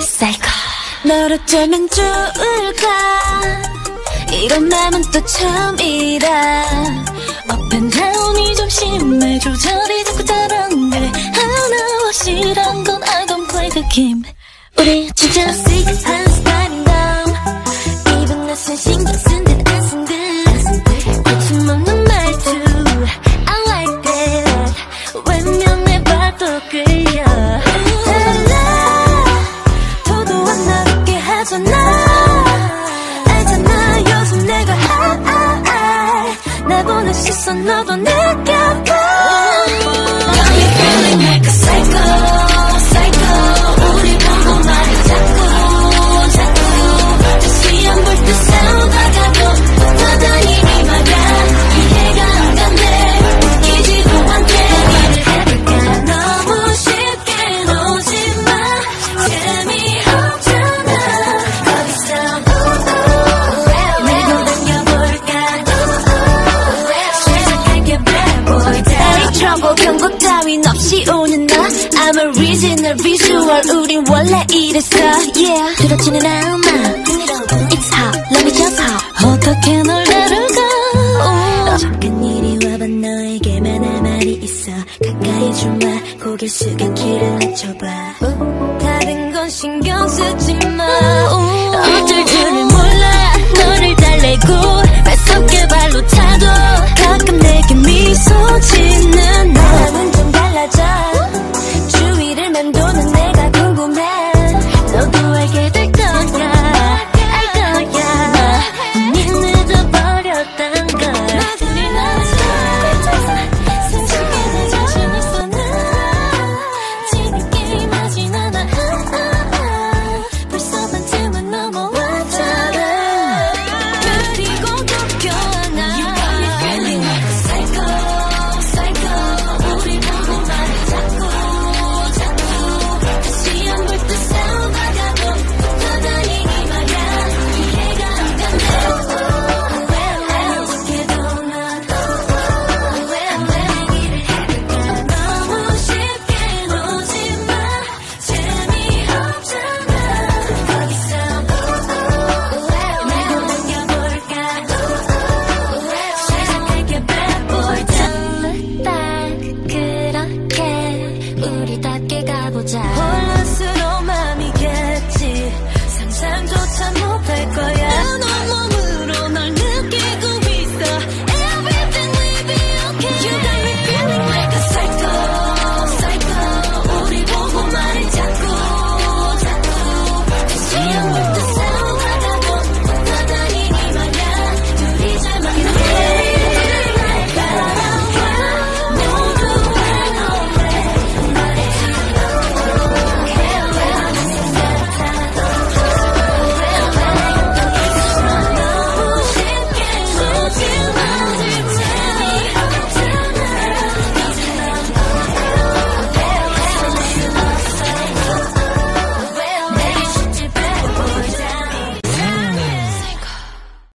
사이코 너를 쩌면 좋을까? 이런 맘은 또 처음이라. 업앤다운이 좀 심해. 조절이 자꾸 다른데 하나와 싫은 건 I don't play the game. 우리 진짜 s i c it's just another night out. Oh, now you're feeling 오리지널 비주얼 우린 원래 이랬어. Yeah. 들었지는 않아 It's hot let me just hot 어떻게 널 다룰까? 잠깐 이리 와봐 너에게만 할 말이 있어. 가까이 좀와 고개 숙여 키를 낮춰봐. 어? 다른 건 신경 쓰지 마. Oh. 어쩔 줄을